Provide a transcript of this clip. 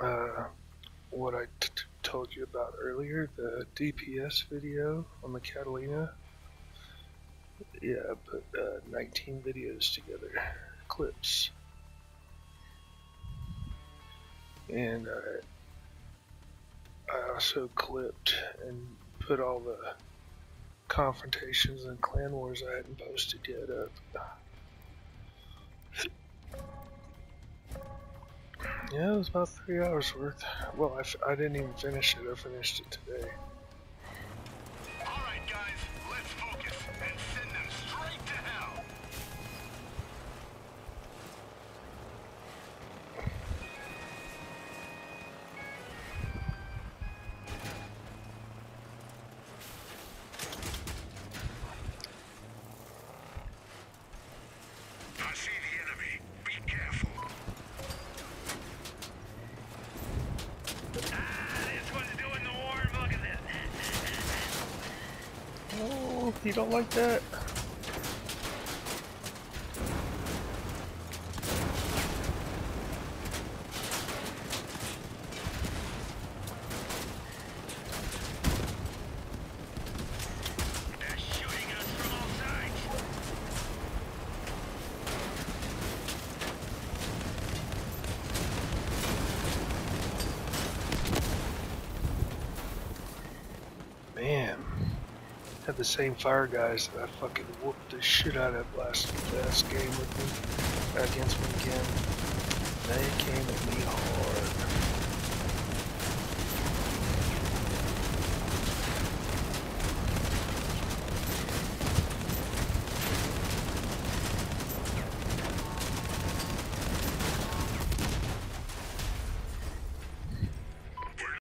uh, what I t- told you about earlier, the DPS video on the Catalina. Yeah, I put uh, 19 videos together, clips. And uh, I also clipped and put all the confrontations and clan wars I hadn't posted yet up. Yeah, it was about three hours worth. Well, I I didn't even finish it. I finished it today. Alright guys, let's focus and send them straight to hell. I see Oh, you don't like that? Man, had the same fire guys that I fucking whooped the shit out of last last game with me against me again. They came at me hard.